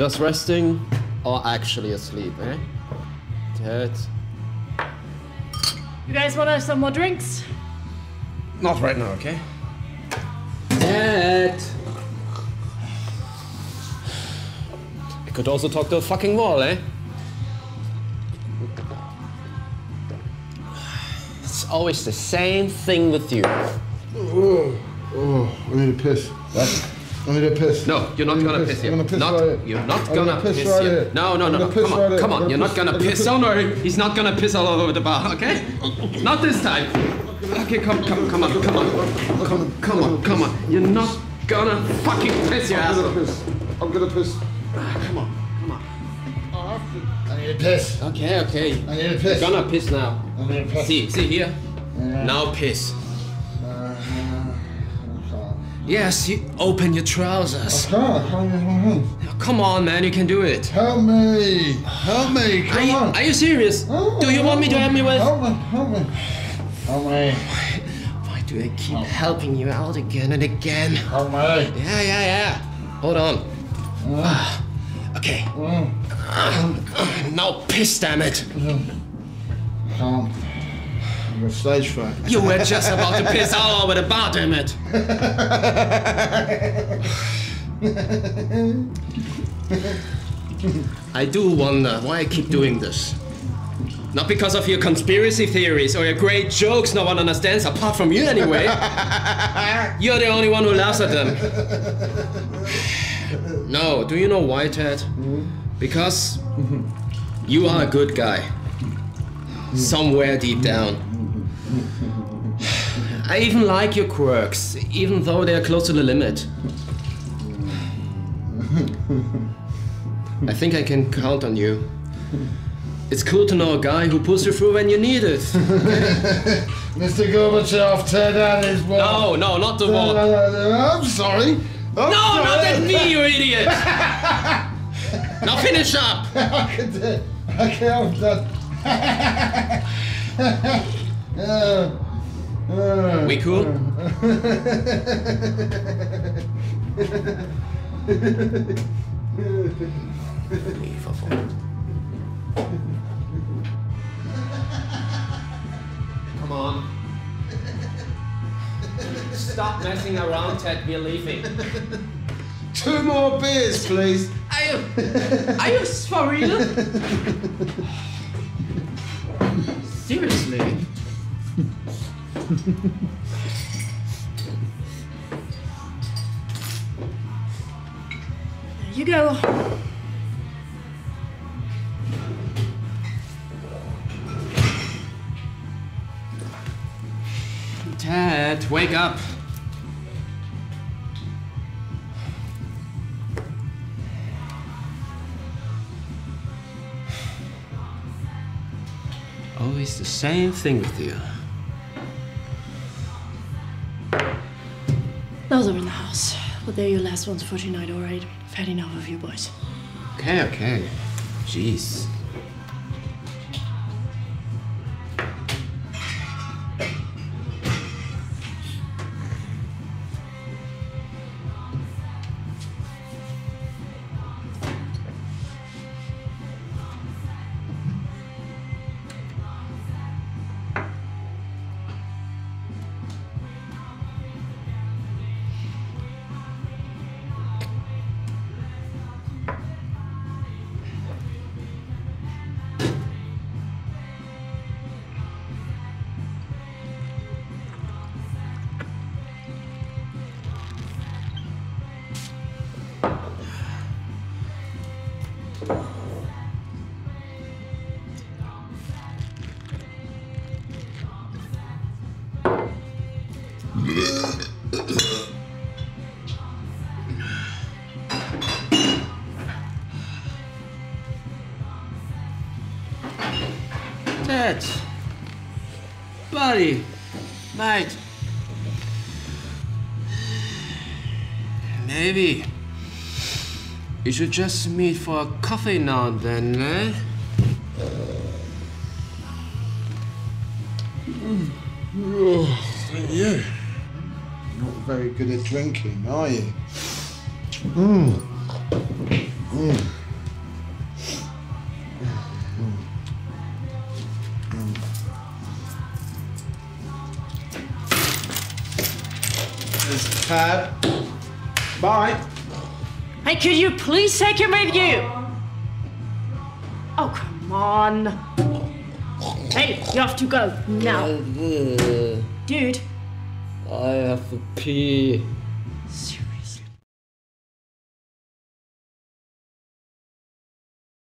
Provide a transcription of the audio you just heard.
Just resting or actually asleep, eh? Dead. You guys want to have some more drinks? Not right now, okay? Ted! I could also talk to a fucking wall, eh? It's always the same thing with you. Oh, oh, I need a piss. What? I need a piss. No, you're not I need a gonna piss, I'm gonna piss not, right. You're not I'm gonna, piss, piss, right here. here. No, no, no, no. Come on, right come I'm on. You're not gonna I'm piss. piss- Don't worry. He's not gonna piss all over the bar, okay? Not this time. Okay, come, come, come on, come on, come, come on, come on. You're not gonna fucking piss your ass. I'm gonna piss. I'm gonna piss. Ah, come on, come on. I need a piss. Okay, okay. I need a piss. You're gonna piss now. I need a piss. See, see here. Now piss. Yes, you open your trousers. I can't. I can't my hand. Come on, man, you can do it. Help me. Help me. Are Come you, on. are you serious? Help Do you want me to help me with? Help me. Help me. Help me. Why do I keep helping you out again and again? Help me. Yeah, yeah, yeah. Hold on. Mm. Ah, okay. Mm. Ah, ah, now piss, damn it. Mm. Can't. I'm stage fright. You were just about to piss all over the bar, damn it. I do wonder why I keep doing this. Not because of your conspiracy theories or your great jokes no one understands apart from you anyway. You're the only one who laughs at them. No, do you know why, Ted? Hmm? Because you are a good guy. Somewhere deep down. I even like your quirks, even though they are close to the limit. I think I can count on you. It's cool to know a guy who pulls you through when you need it. Mr. Gorbachev, tear down his wall. No, no, not the wall. Uh, uh, uh, no, no, no, I'm sorry. I'm No, sorry. not at me, you idiot! now finish up! I can do it. I can't. I'm done. Uh, uh, We cool? Unbelievable. Come on. Stop messing around, Ted. We're leaving. Two more beers, please. Are you, are you for real? Seriously? There you go. Ted, wake up. Always the same thing with you. Those are in the house. But they're your last ones for tonight, alright? I've had enough of you boys. Okay, okay. Jeez. Ted. Buddy. Mate. Maybe. You should just meet for a coffee now and then, eh? You. Not very good at drinking, are you? Mm. This cab. Bye. Hey, could you please take him with you? Oh, come on. Hey, you have to go now. Dude, I have to pee. seriously.